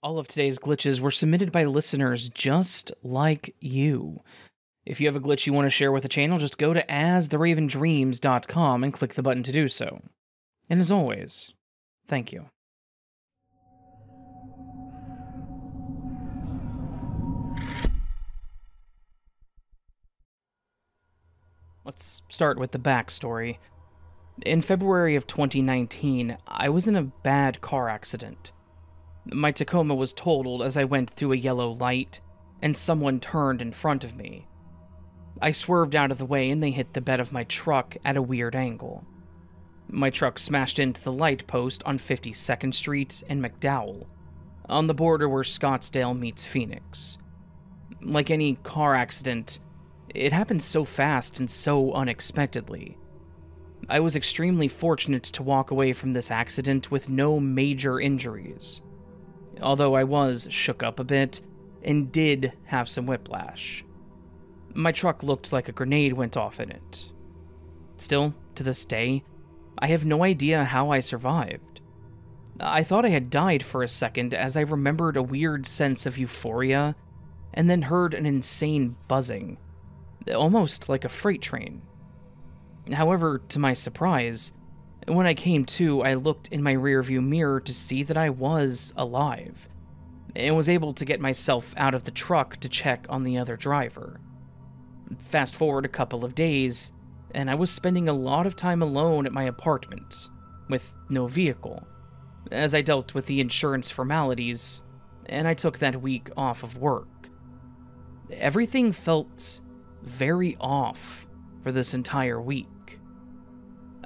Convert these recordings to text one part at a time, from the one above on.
All of today's glitches were submitted by listeners just like you. If you have a glitch you want to share with the channel, just go to astheravendreams.com and click the button to do so. And as always, thank you. Let's start with the backstory. In February of 2019, I was in a bad car accident. My Tacoma was totaled as I went through a yellow light, and someone turned in front of me. I swerved out of the way and they hit the bed of my truck at a weird angle. My truck smashed into the light post on 52nd Street and McDowell, on the border where Scottsdale meets Phoenix. Like any car accident, it happened so fast and so unexpectedly. I was extremely fortunate to walk away from this accident with no major injuries, although I was shook up a bit and did have some whiplash. My truck looked like a grenade went off in it. Still, to this day, I have no idea how I survived. I thought I had died for a second as I remembered a weird sense of euphoria and then heard an insane buzzing, almost like a freight train. However, to my surprise, when I came to, I looked in my rearview mirror to see that I was alive and was able to get myself out of the truck to check on the other driver. Fast forward a couple of days, and I was spending a lot of time alone at my apartment, with no vehicle, as I dealt with the insurance formalities, and I took that week off of work. Everything felt very off for this entire week.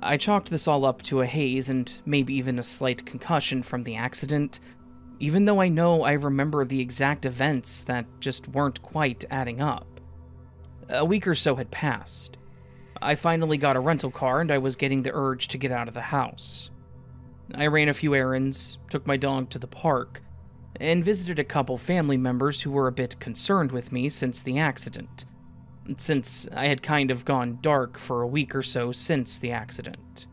I chalked this all up to a haze and maybe even a slight concussion from the accident, even though I know I remember the exact events that just weren't quite adding up. A week or so had passed. I finally got a rental car and I was getting the urge to get out of the house. I ran a few errands, took my dog to the park, and visited a couple family members who were a bit concerned with me since the accident since I had kind of gone dark for a week or so since the accident.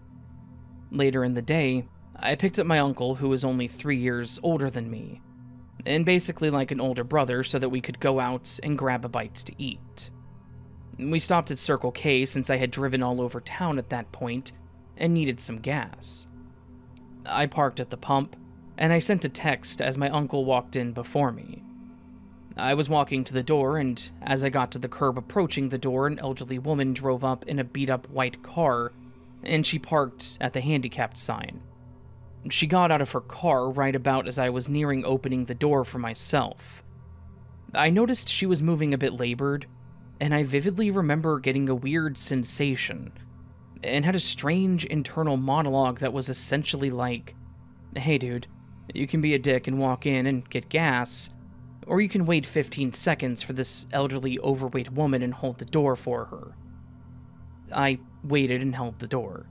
Later in the day, I picked up my uncle, who was only three years older than me, and basically like an older brother, so that we could go out and grab a bite to eat. We stopped at Circle K since I had driven all over town at that point and needed some gas. I parked at the pump, and I sent a text as my uncle walked in before me. I was walking to the door, and as I got to the curb approaching the door, an elderly woman drove up in a beat up white car, and she parked at the handicapped sign. She got out of her car right about as I was nearing opening the door for myself. I noticed she was moving a bit labored, and I vividly remember getting a weird sensation, and had a strange internal monologue that was essentially like, Hey dude, you can be a dick and walk in and get gas, or you can wait 15 seconds for this elderly, overweight woman and hold the door for her. I waited and held the door.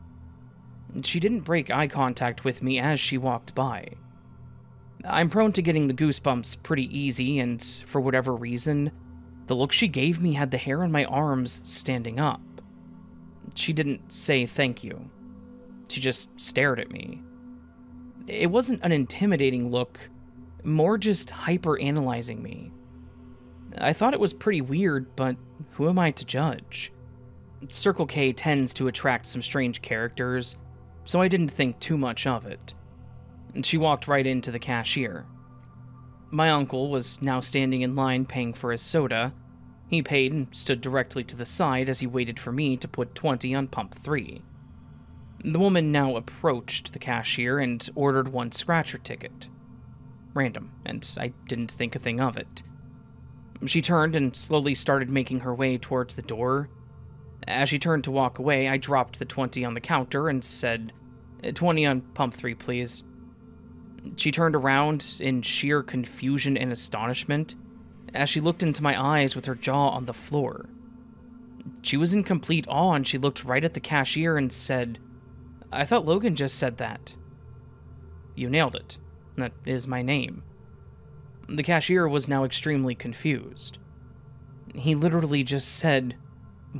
She didn't break eye contact with me as she walked by. I'm prone to getting the goosebumps pretty easy, and for whatever reason, the look she gave me had the hair on my arms standing up. She didn't say thank you. She just stared at me. It wasn't an intimidating look, more just hyper analyzing me. I thought it was pretty weird, but who am I to judge? Circle K tends to attract some strange characters, so I didn't think too much of it. She walked right into the cashier. My uncle was now standing in line paying for his soda. He paid and stood directly to the side as he waited for me to put 20 on pump 3. The woman now approached the cashier and ordered one scratcher ticket random, and I didn't think a thing of it. She turned and slowly started making her way towards the door. As she turned to walk away, I dropped the 20 on the counter and said, uh, 20 on pump 3, please. She turned around in sheer confusion and astonishment as she looked into my eyes with her jaw on the floor. She was in complete awe and she looked right at the cashier and said, I thought Logan just said that. You nailed it. That is my name. The cashier was now extremely confused. He literally just said,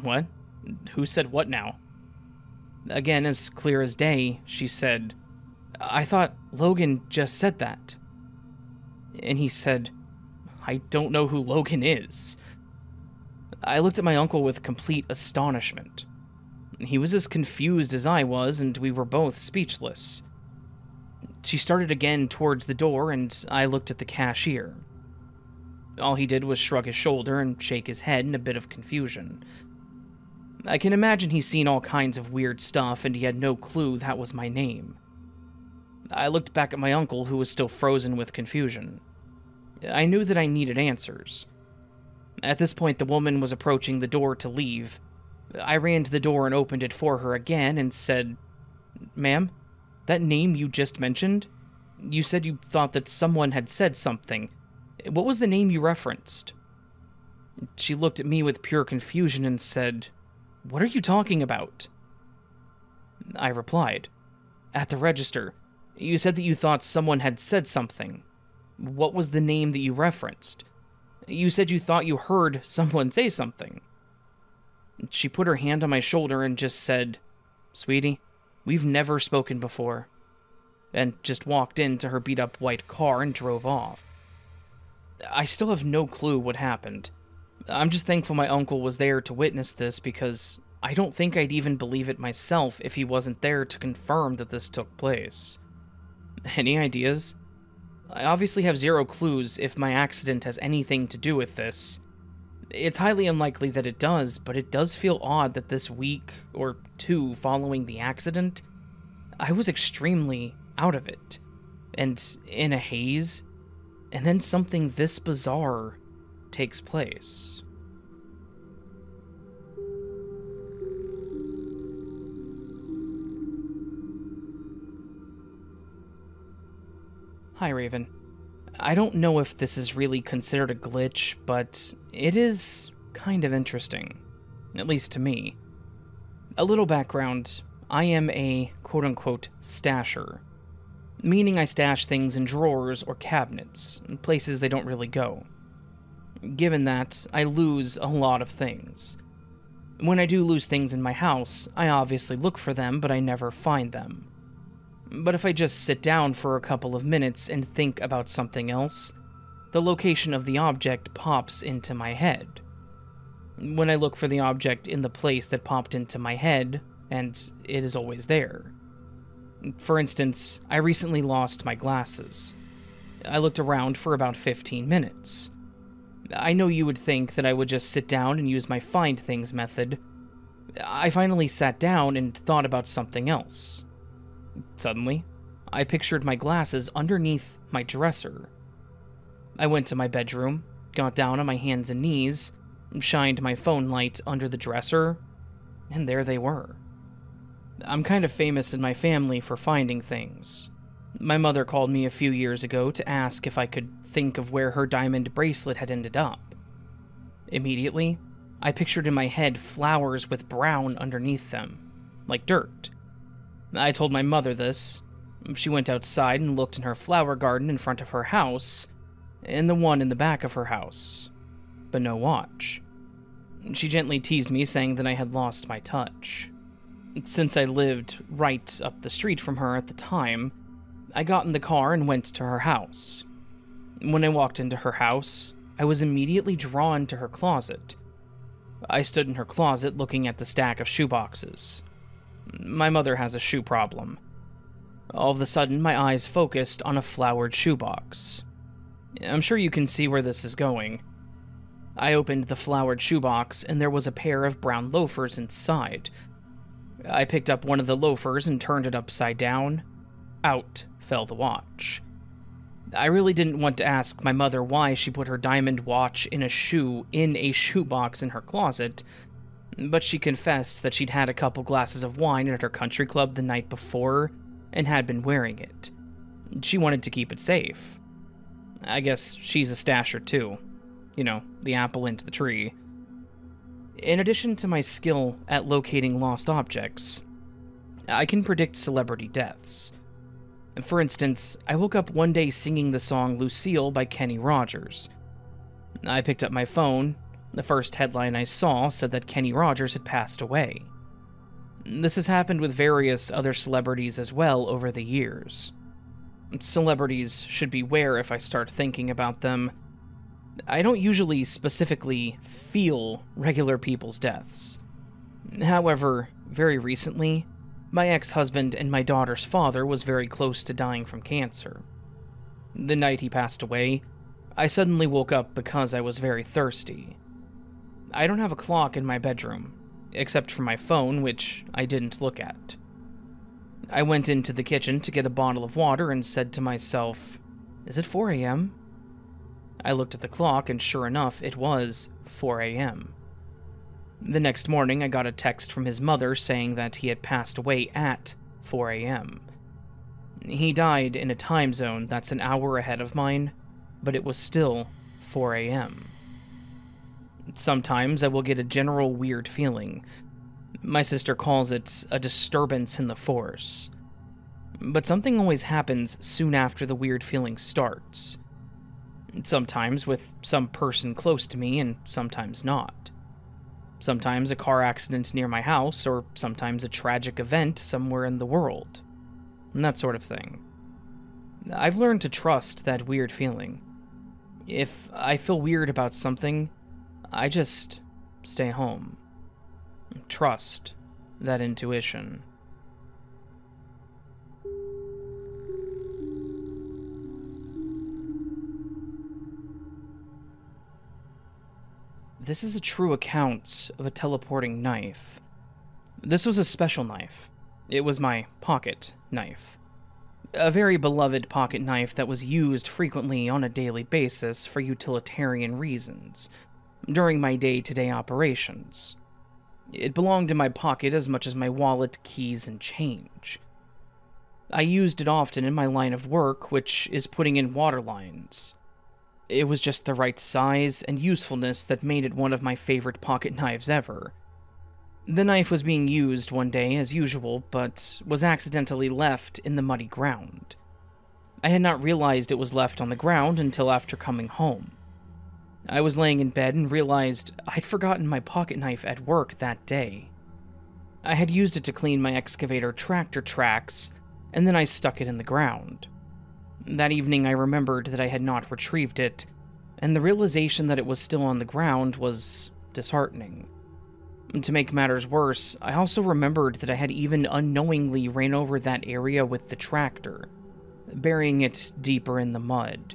What? Who said what now? Again, as clear as day, she said, I thought Logan just said that. and he said, I don't know who Logan is. I looked at my uncle with complete astonishment. He was as confused as I was, and we were both speechless. She started again towards the door, and I looked at the cashier. All he did was shrug his shoulder and shake his head in a bit of confusion. I can imagine he's seen all kinds of weird stuff, and he had no clue that was my name. I looked back at my uncle, who was still frozen with confusion. I knew that I needed answers. At this point, the woman was approaching the door to leave. I ran to the door and opened it for her again and said, Ma'am, that name you just mentioned? You said you thought that someone had said something. What was the name you referenced? She looked at me with pure confusion and said, What are you talking about? I replied, At the register, you said that you thought someone had said something. What was the name that you referenced? You said you thought you heard someone say something. She put her hand on my shoulder and just said, Sweetie, we've never spoken before. And just walked into her beat up white car and drove off. I still have no clue what happened. I'm just thankful my uncle was there to witness this because I don't think I'd even believe it myself if he wasn't there to confirm that this took place. Any ideas? I obviously have zero clues if my accident has anything to do with this. It's highly unlikely that it does, but it does feel odd that this week or two following the accident, I was extremely out of it and in a haze, and then something this bizarre takes place. Hi, Raven. I don't know if this is really considered a glitch, but it is kind of interesting. At least to me. A little background I am a quote unquote stasher, meaning I stash things in drawers or cabinets, places they don't really go. Given that, I lose a lot of things. When I do lose things in my house, I obviously look for them, but I never find them. But if I just sit down for a couple of minutes and think about something else, the location of the object pops into my head. When I look for the object in the place that popped into my head, and it is always there. For instance, I recently lost my glasses. I looked around for about 15 minutes. I know you would think that I would just sit down and use my find things method. I finally sat down and thought about something else. Suddenly, I pictured my glasses underneath my dresser. I went to my bedroom, got down on my hands and knees, shined my phone light under the dresser, and there they were. I'm kind of famous in my family for finding things. My mother called me a few years ago to ask if I could think of where her diamond bracelet had ended up. Immediately, I pictured in my head flowers with brown underneath them, like dirt. I told my mother this. She went outside and looked in her flower garden in front of her house, and the one in the back of her house, but no watch. She gently teased me, saying that I had lost my touch. Since I lived right up the street from her at the time, I got in the car and went to her house. When I walked into her house, I was immediately drawn to her closet. I stood in her closet looking at the stack of shoeboxes. My mother has a shoe problem. All of a sudden, my eyes focused on a flowered shoebox. I'm sure you can see where this is going. I opened the flowered shoebox, and there was a pair of brown loafers inside. I picked up one of the loafers and turned it upside down. Out fell the watch. I really didn't want to ask my mother why she put her diamond watch in a shoe in a shoebox in her closet, but she confessed that she'd had a couple glasses of wine at her country club the night before and had been wearing it. She wanted to keep it safe. I guess she's a stasher too. You know, the apple into the tree. In addition to my skill at locating lost objects, I can predict celebrity deaths. For instance, I woke up one day singing the song Lucille by Kenny Rogers. I picked up my phone the first headline I saw said that Kenny Rogers had passed away. This has happened with various other celebrities as well over the years. Celebrities should beware if I start thinking about them. I don't usually specifically feel regular people's deaths. However, very recently, my ex husband and my daughter's father was very close to dying from cancer. The night he passed away, I suddenly woke up because I was very thirsty. I don't have a clock in my bedroom, except for my phone, which I didn't look at. I went into the kitchen to get a bottle of water and said to myself, Is it 4 a.m.? I looked at the clock, and sure enough, it was 4 a.m. The next morning, I got a text from his mother saying that he had passed away at 4 a.m. He died in a time zone that's an hour ahead of mine, but it was still 4 a.m. Sometimes I will get a general weird feeling. My sister calls it a disturbance in the force. But something always happens soon after the weird feeling starts. Sometimes with some person close to me, and sometimes not. Sometimes a car accident near my house, or sometimes a tragic event somewhere in the world. And that sort of thing. I've learned to trust that weird feeling. If I feel weird about something, I just stay home. Trust that intuition. This is a true account of a teleporting knife. This was a special knife. It was my pocket knife. A very beloved pocket knife that was used frequently on a daily basis for utilitarian reasons during my day to day operations. It belonged in my pocket as much as my wallet, keys, and change. I used it often in my line of work, which is putting in water lines. It was just the right size and usefulness that made it one of my favorite pocket knives ever. The knife was being used one day as usual, but was accidentally left in the muddy ground. I had not realized it was left on the ground until after coming home. I was laying in bed and realized I'd forgotten my pocket knife at work that day. I had used it to clean my excavator tractor tracks, and then I stuck it in the ground. That evening, I remembered that I had not retrieved it, and the realization that it was still on the ground was disheartening. To make matters worse, I also remembered that I had even unknowingly ran over that area with the tractor, burying it deeper in the mud.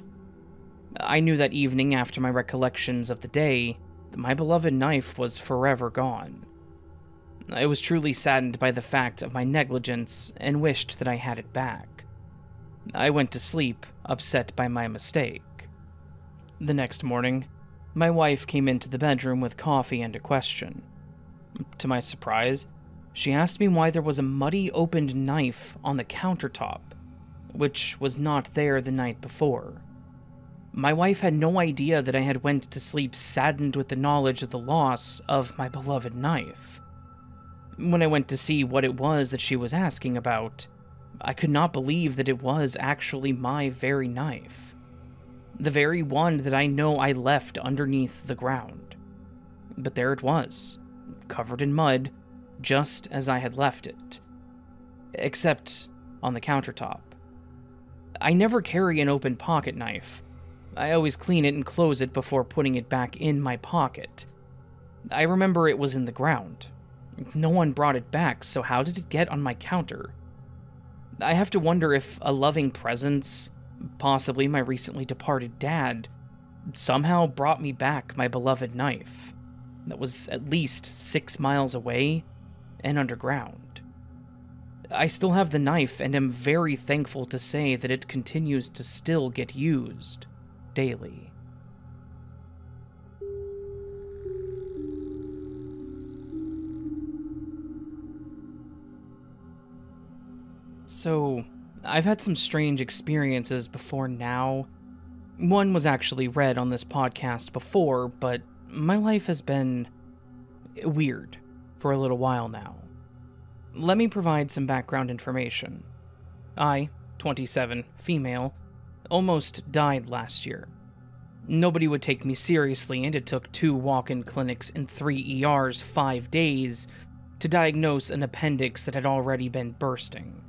I knew that evening after my recollections of the day that my beloved knife was forever gone. I was truly saddened by the fact of my negligence and wished that I had it back. I went to sleep, upset by my mistake. The next morning, my wife came into the bedroom with coffee and a question. To my surprise, she asked me why there was a muddy opened knife on the countertop, which was not there the night before. My wife had no idea that I had went to sleep saddened with the knowledge of the loss of my beloved knife. When I went to see what it was that she was asking about, I could not believe that it was actually my very knife. The very one that I know I left underneath the ground. But there it was, covered in mud, just as I had left it. Except on the countertop. I never carry an open pocket knife. I always clean it and close it before putting it back in my pocket. I remember it was in the ground. No one brought it back, so how did it get on my counter? I have to wonder if a loving presence, possibly my recently departed dad, somehow brought me back my beloved knife that was at least six miles away and underground. I still have the knife and am very thankful to say that it continues to still get used daily. So, I've had some strange experiences before now. One was actually read on this podcast before, but my life has been weird for a little while now. Let me provide some background information. I, 27, female, almost died last year. Nobody would take me seriously, and it took two walk in clinics and three ERs five days to diagnose an appendix that had already been bursting.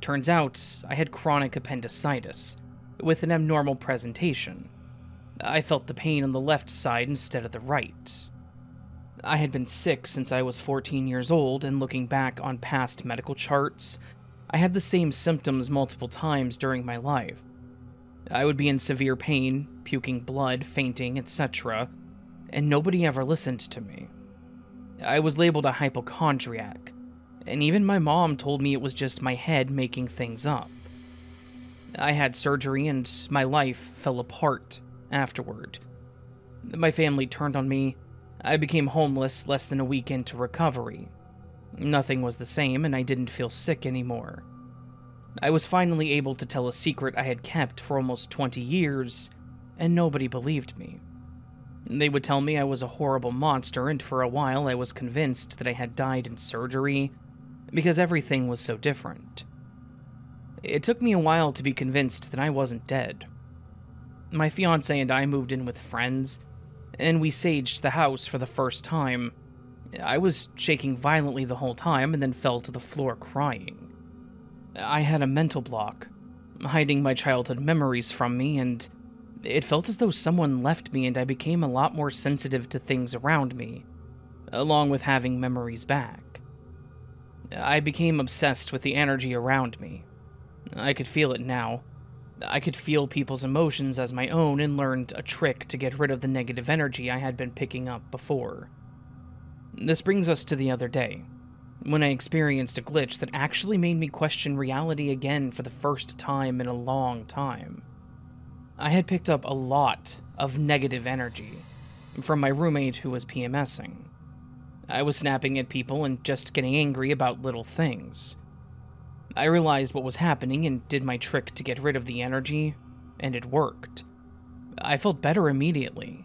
Turns out I had chronic appendicitis, with an abnormal presentation. I felt the pain on the left side instead of the right. I had been sick since I was 14 years old, and looking back on past medical charts, I had the same symptoms multiple times during my life. I would be in severe pain, puking blood, fainting, etc., and nobody ever listened to me. I was labeled a hypochondriac, and even my mom told me it was just my head making things up. I had surgery and my life fell apart afterward. My family turned on me. I became homeless less than a week into recovery. Nothing was the same, and I didn't feel sick anymore. I was finally able to tell a secret I had kept for almost 20 years, and nobody believed me. They would tell me I was a horrible monster, and for a while I was convinced that I had died in surgery because everything was so different. It took me a while to be convinced that I wasn't dead. My fiance and I moved in with friends, and we saged the house for the first time. I was shaking violently the whole time and then fell to the floor crying. I had a mental block, hiding my childhood memories from me, and it felt as though someone left me and I became a lot more sensitive to things around me, along with having memories back. I became obsessed with the energy around me. I could feel it now. I could feel people's emotions as my own and learned a trick to get rid of the negative energy I had been picking up before. This brings us to the other day when I experienced a glitch that actually made me question reality again for the first time in a long time. I had picked up a lot of negative energy from my roommate who was PMSing. I was snapping at people and just getting angry about little things. I realized what was happening and did my trick to get rid of the energy, and it worked. I felt better immediately.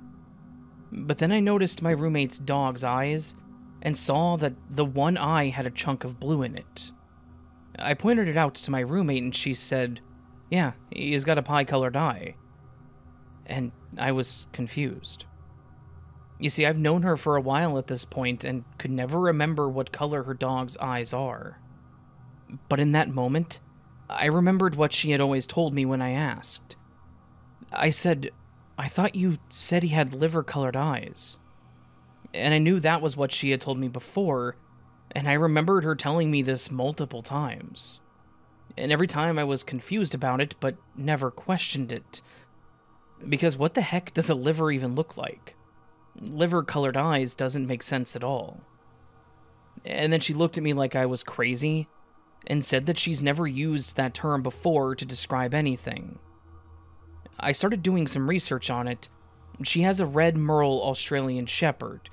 But then I noticed my roommate's dog's eyes and saw that the one eye had a chunk of blue in it. I pointed it out to my roommate and she said, Yeah, he's got a pie colored eye. And I was confused. You see, I've known her for a while at this point and could never remember what color her dog's eyes are. But in that moment, I remembered what she had always told me when I asked. I said, I thought you said he had liver colored eyes and I knew that was what she had told me before, and I remembered her telling me this multiple times. And every time I was confused about it, but never questioned it. Because what the heck does a liver even look like? Liver colored eyes doesn't make sense at all. And then she looked at me like I was crazy and said that she's never used that term before to describe anything. I started doing some research on it. She has a red merle Australian Shepherd,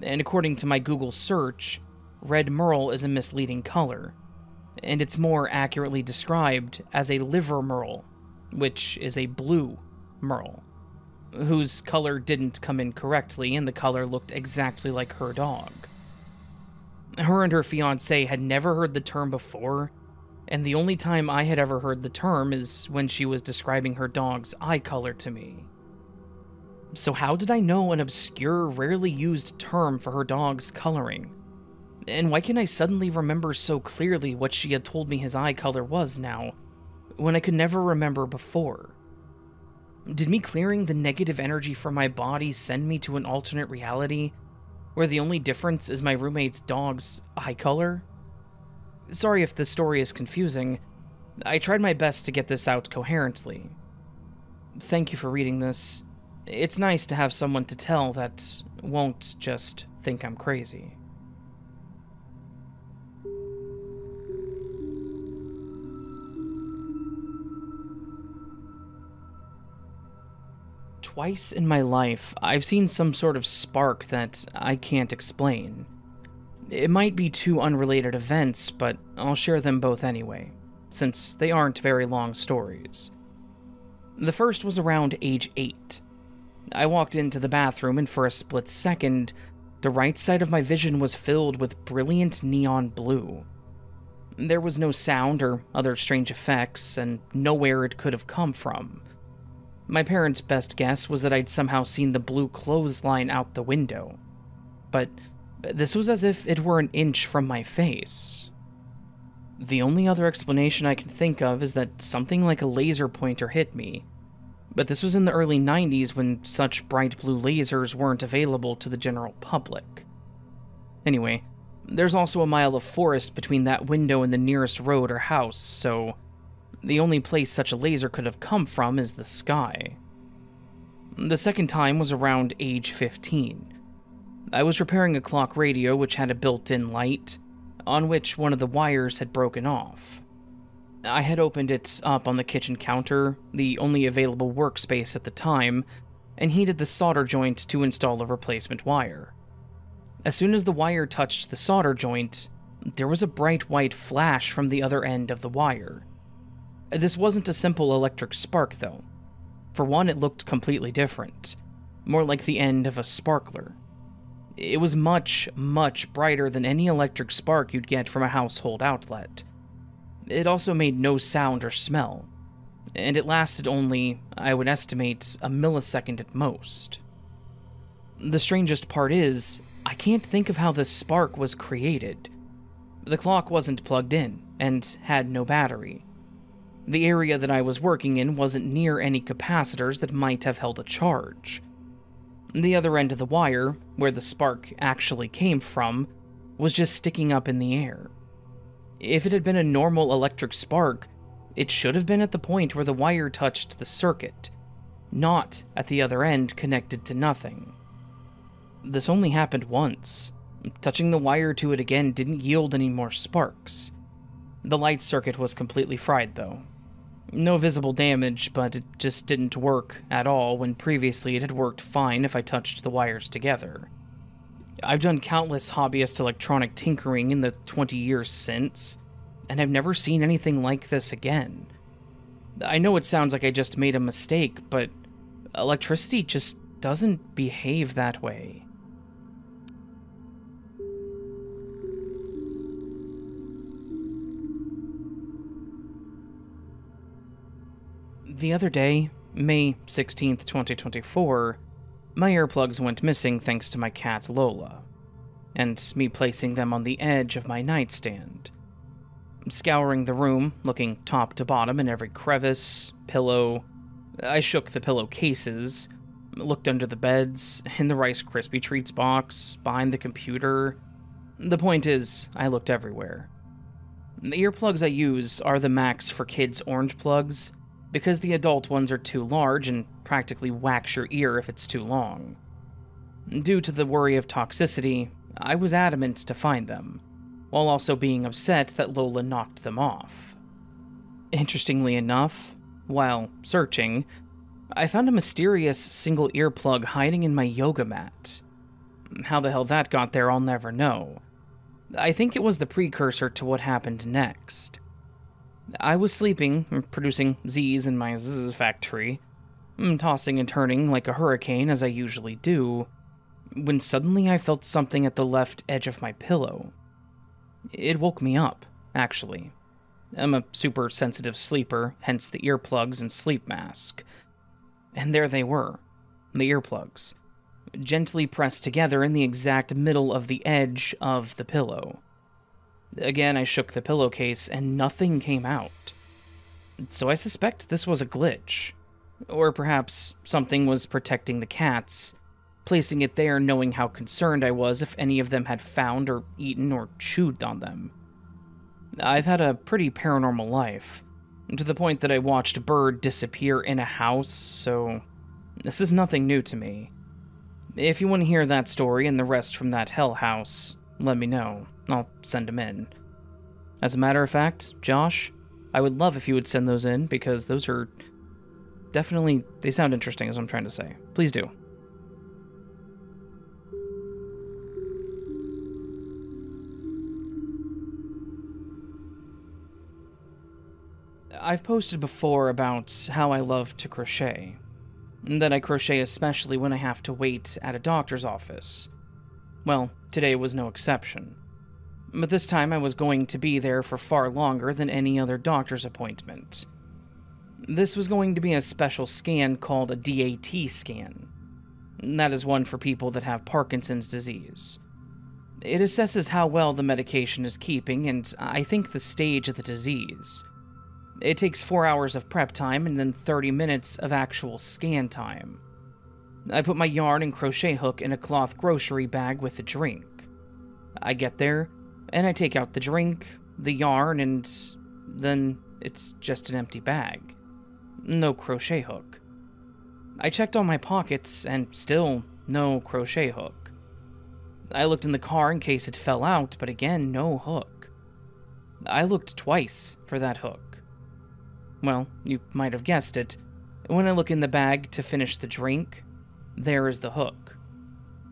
and according to my Google search, red merle is a misleading color, and it's more accurately described as a liver merle, which is a blue merle, whose color didn't come in correctly and the color looked exactly like her dog. Her and her fiance had never heard the term before, and the only time I had ever heard the term is when she was describing her dog's eye color to me. So, how did I know an obscure, rarely used term for her dog's coloring? And why can I suddenly remember so clearly what she had told me his eye color was now, when I could never remember before? Did me clearing the negative energy from my body send me to an alternate reality where the only difference is my roommate's dog's eye color? Sorry if this story is confusing. I tried my best to get this out coherently. Thank you for reading this. It's nice to have someone to tell that won't just think I'm crazy. Twice in my life, I've seen some sort of spark that I can't explain. It might be two unrelated events, but I'll share them both anyway, since they aren't very long stories. The first was around age 8. I walked into the bathroom, and for a split second, the right side of my vision was filled with brilliant neon blue. There was no sound or other strange effects, and nowhere it could have come from. My parents' best guess was that I'd somehow seen the blue clothesline out the window. But this was as if it were an inch from my face. The only other explanation I can think of is that something like a laser pointer hit me. But this was in the early 90s when such bright blue lasers weren't available to the general public. Anyway, there's also a mile of forest between that window and the nearest road or house, so the only place such a laser could have come from is the sky. The second time was around age 15. I was repairing a clock radio which had a built in light, on which one of the wires had broken off. I had opened it up on the kitchen counter, the only available workspace at the time, and heated the solder joint to install a replacement wire. As soon as the wire touched the solder joint, there was a bright white flash from the other end of the wire. This wasn't a simple electric spark, though. For one, it looked completely different, more like the end of a sparkler. It was much, much brighter than any electric spark you'd get from a household outlet. It also made no sound or smell, and it lasted only, I would estimate, a millisecond at most. The strangest part is, I can't think of how this spark was created. The clock wasn't plugged in, and had no battery. The area that I was working in wasn't near any capacitors that might have held a charge. The other end of the wire, where the spark actually came from, was just sticking up in the air. If it had been a normal electric spark, it should have been at the point where the wire touched the circuit, not at the other end connected to nothing. This only happened once. Touching the wire to it again didn't yield any more sparks. The light circuit was completely fried, though. No visible damage, but it just didn't work at all when previously it had worked fine if I touched the wires together. I've done countless hobbyist electronic tinkering in the 20 years since, and I've never seen anything like this again. I know it sounds like I just made a mistake, but electricity just doesn't behave that way. The other day, May 16th, 2024, my earplugs went missing thanks to my cat Lola, and me placing them on the edge of my nightstand. Scouring the room, looking top to bottom in every crevice, pillow, I shook the pillowcases, looked under the beds, in the Rice Krispie Treats box, behind the computer. The point is, I looked everywhere. The earplugs I use are the Mack's for Kids orange plugs, because the adult ones are too large and practically wax your ear if it's too long. Due to the worry of toxicity, I was adamant to find them, while also being upset that Lola knocked them off. Interestingly enough, while searching, I found a mysterious single earplug hiding in my yoga mat. How the hell that got there, I'll never know. I think it was the precursor to what happened next. I was sleeping, producing Z's in my Z factory, tossing and turning like a hurricane as I usually do, when suddenly I felt something at the left edge of my pillow. It woke me up, actually. I'm a super sensitive sleeper, hence the earplugs and sleep mask. And there they were, the earplugs, gently pressed together in the exact middle of the edge of the pillow. Again, I shook the pillowcase and nothing came out. So I suspect this was a glitch. Or perhaps something was protecting the cats, placing it there knowing how concerned I was if any of them had found or eaten or chewed on them. I've had a pretty paranormal life, to the point that I watched a bird disappear in a house, so this is nothing new to me. If you want to hear that story and the rest from that hell house, let me know. I'll send them in. As a matter of fact, Josh, I would love if you would send those in because those are definitely, they sound interesting, as I'm trying to say. Please do. I've posted before about how I love to crochet. That I crochet especially when I have to wait at a doctor's office. Well, today was no exception. But this time I was going to be there for far longer than any other doctor's appointment. This was going to be a special scan called a DAT scan. That is one for people that have Parkinson's disease. It assesses how well the medication is keeping and I think the stage of the disease. It takes 4 hours of prep time and then 30 minutes of actual scan time. I put my yarn and crochet hook in a cloth grocery bag with the drink. I get there, and I take out the drink, the yarn, and then it's just an empty bag. No crochet hook. I checked all my pockets, and still no crochet hook. I looked in the car in case it fell out, but again, no hook. I looked twice for that hook. Well, you might have guessed it. When I look in the bag to finish the drink, there is the hook.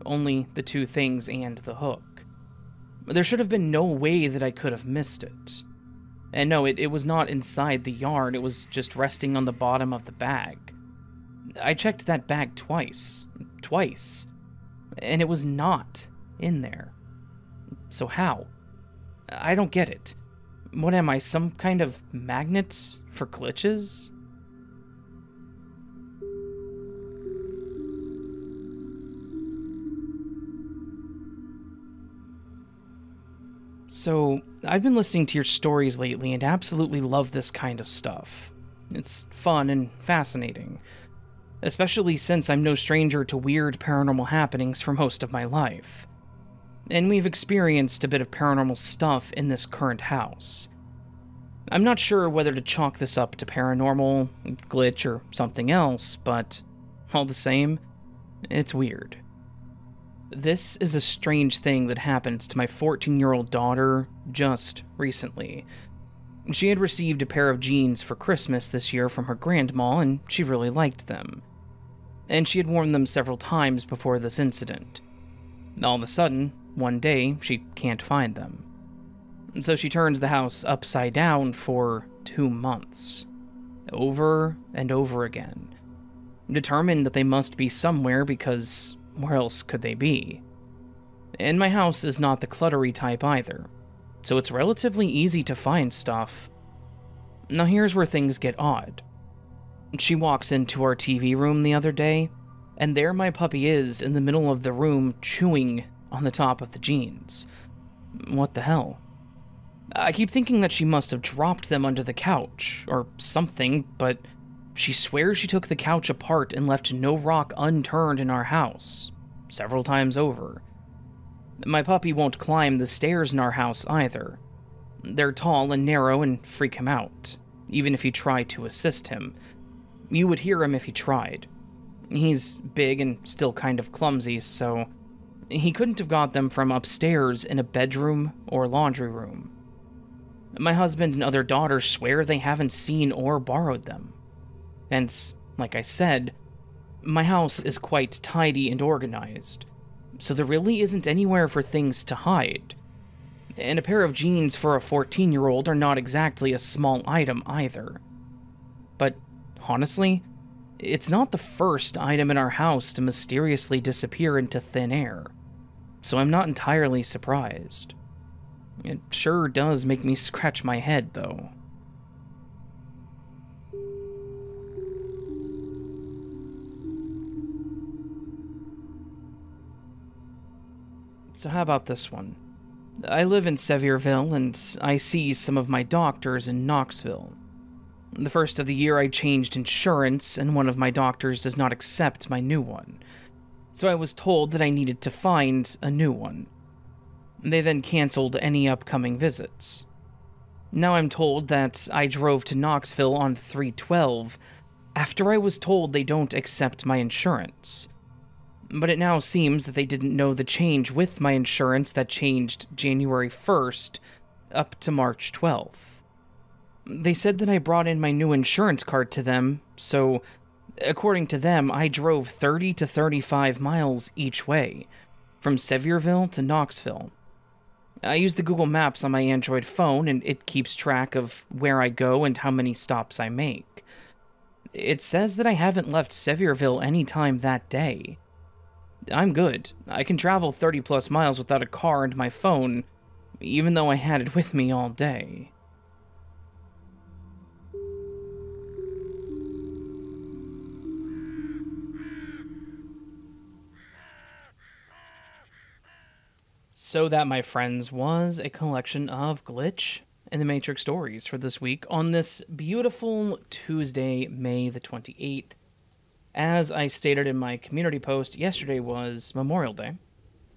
Only the two things and the hook. There should have been no way that I could have missed it. And no, it, it was not inside the yard, it was just resting on the bottom of the bag. I checked that bag twice. Twice. And it was not in there. So how? I don't get it. What am I, some kind of magnet for glitches? So, I've been listening to your stories lately and absolutely love this kind of stuff. It's fun and fascinating, especially since I'm no stranger to weird paranormal happenings for most of my life. And we've experienced a bit of paranormal stuff in this current house. I'm not sure whether to chalk this up to paranormal, glitch, or something else, but all the same, it's weird. This is a strange thing that happened to my 14 year old daughter just recently. She had received a pair of jeans for Christmas this year from her grandma, and she really liked them. And she had worn them several times before this incident. All of a sudden, one day, she can't find them. And so she turns the house upside down for two months. Over and over again. Determined that they must be somewhere because where else could they be? And my house is not the cluttery type either, so it's relatively easy to find stuff. Now, here's where things get odd. She walks into our TV room the other day, and there my puppy is in the middle of the room chewing on the top of the jeans. What the hell? I keep thinking that she must have dropped them under the couch, or something, but she swears she took the couch apart and left no rock unturned in our house, several times over. My puppy won't climb the stairs in our house either. They're tall and narrow and freak him out, even if you try to assist him. You would hear him if he tried. He's big and still kind of clumsy, so he couldn't have got them from upstairs in a bedroom or laundry room. My husband and other daughters swear they haven't seen or borrowed them. And, like I said, my house is quite tidy and organized, so there really isn't anywhere for things to hide. And a pair of jeans for a 14 year old are not exactly a small item either. But honestly, it's not the first item in our house to mysteriously disappear into thin air, so I'm not entirely surprised. It sure does make me scratch my head, though. So, how about this one? I live in Sevierville and I see some of my doctors in Knoxville. The first of the year, I changed insurance, and one of my doctors does not accept my new one. So I was told that I needed to find a new one. They then canceled any upcoming visits. Now I'm told that I drove to Knoxville on 312 after I was told they don't accept my insurance but it now seems that they didn't know the change with my insurance that changed January 1st up to March 12th. They said that I brought in my new insurance card to them, so according to them, I drove 30 to 35 miles each way, from Sevierville to Knoxville. I use the Google Maps on my Android phone, and it keeps track of where I go and how many stops I make. It says that I haven't left Sevierville any time that day. I'm good. I can travel 30 plus miles without a car and my phone, even though I had it with me all day. So, that, my friends, was a collection of Glitch in the Matrix stories for this week on this beautiful Tuesday, May the 28th. As I stated in my community post, yesterday was Memorial Day,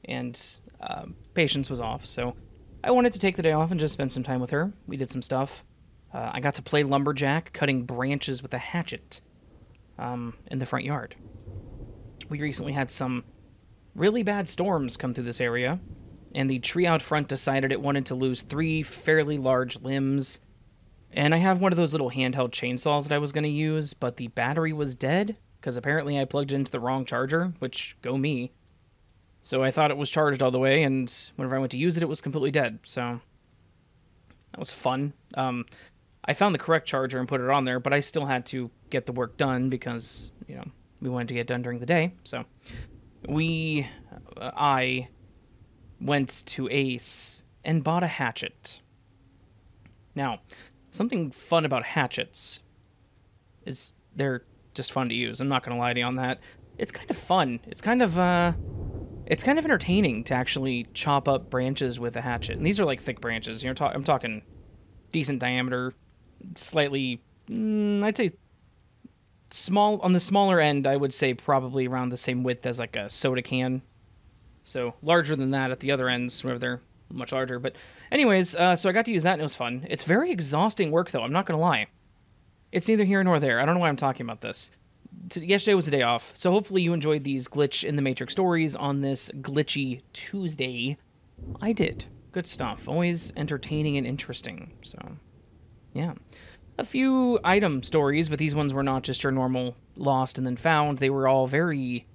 and uh, Patience was off, so I wanted to take the day off and just spend some time with her. We did some stuff. Uh, I got to play lumberjack, cutting branches with a hatchet um, in the front yard. We recently had some really bad storms come through this area, and the tree out front decided it wanted to lose three fairly large limbs. And I have one of those little handheld chainsaws that I was going to use, but the battery was dead because apparently I plugged it into the wrong charger, which go me. So I thought it was charged all the way, and whenever I went to use it, it was completely dead. So that was fun. Um, I found the correct charger and put it on there, but I still had to get the work done because, you know, we wanted to get done during the day. So we, uh, I went to Ace and bought a hatchet. Now, something fun about hatchets is they're just fun to use. I'm not to lie to you on that. It's kind of fun. It's kind of uh it's kind of entertaining to actually chop up branches with a hatchet. And these are like thick branches. You know, I'm talking decent diameter, slightly mm, I'd say small on the smaller end, I would say probably around the same width as like a soda can so larger than that at the other ends, where they're much larger. But anyways, uh, so I got to use that and it was fun. It's very exhausting work though. I'm not gonna lie. It's neither here nor there. I don't know why I'm talking about this. Yesterday was a day off, so hopefully you enjoyed these glitch in the Matrix stories on this glitchy Tuesday. I did. Good stuff. Always entertaining and interesting. So, yeah. A few item stories, but these ones were not just your normal lost and then found. They were all very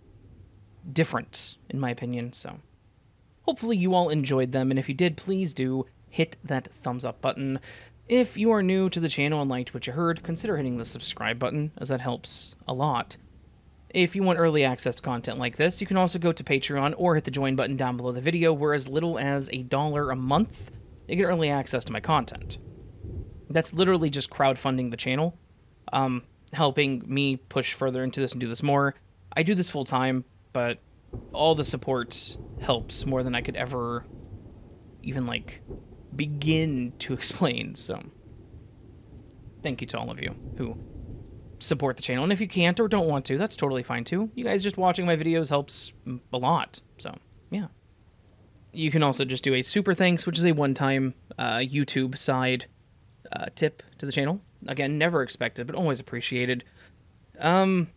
different, in my opinion. So, hopefully, you all enjoyed them. And if you did, please do hit that thumbs up button. If you are new to the channel and liked what you heard, consider hitting the subscribe button, as that helps a lot. If you want early access to content like this, you can also go to Patreon or hit the join button down below the video, where as little as a dollar a month, you get early access to my content. That's literally just crowdfunding the channel, um, helping me push further into this and do this more. I do this full time, but all the support helps more than I could ever even like begin to explain. So thank you to all of you who support the channel. And if you can't or don't want to, that's totally fine too. You guys just watching my videos helps a lot. So yeah. You can also just do a super thanks, which is a one-time uh, YouTube side uh, tip to the channel. Again, never expected, but always appreciated. Um,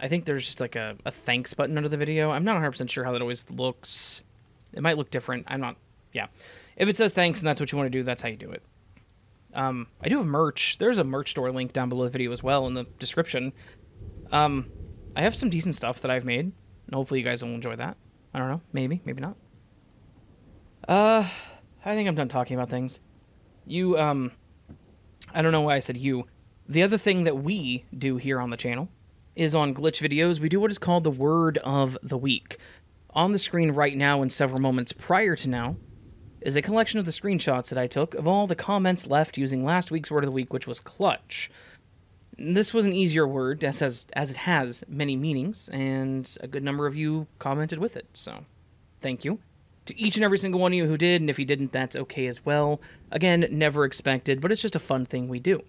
I think there's just like a, a thanks button under the video. I'm not 100% sure how that always looks. It might look different. I'm not, yeah. If it says thanks and that's what you want to do, that's how you do it. Um, I do have merch. There's a merch store link down below the video as well in the description. Um, I have some decent stuff that I've made, and hopefully you guys will enjoy that. I don't know. Maybe, maybe not. Uh, I think I'm done talking about things. You, um, I don't know why I said you. The other thing that we do here on the channel is on Glitch Videos, we do what is called the Word of the Week. On the screen right now and several moments prior to now is a collection of the screenshots that I took of all the comments left using last week's Word of the Week, which was clutch. This was an easier word, as, has, as it has many meanings, and a good number of you commented with it, so thank you. To each and every single one of you who did, and if you didn't, that's okay as well. Again, never expected, but it's just a fun thing we do.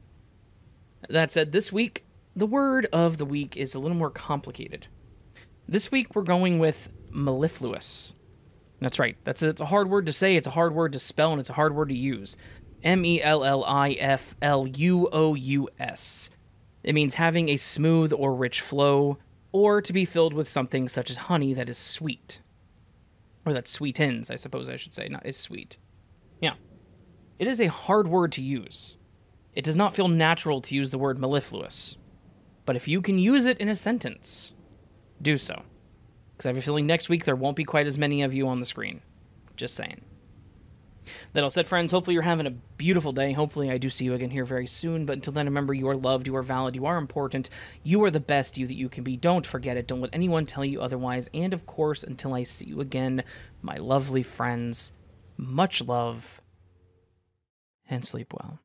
That said, this week, the word of the week is a little more complicated. This week we're going with mellifluous. That's right. That's a, it's a hard word to say, it's a hard word to spell, and it's a hard word to use. M E L L I F L U O U S. It means having a smooth or rich flow, or to be filled with something such as honey that is sweet. Or that sweetens, I suppose I should say, not is sweet. Yeah. It is a hard word to use. It does not feel natural to use the word mellifluous. But if you can use it in a sentence, do so. Because I have a feeling next week there won't be quite as many of you on the screen. Just saying. That all said, friends, hopefully you're having a beautiful day. Hopefully I do see you again here very soon. But until then, remember you are loved, you are valid, you are important, you are the best you that you can be. Don't forget it. Don't let anyone tell you otherwise. And of course, until I see you again, my lovely friends, much love and sleep well.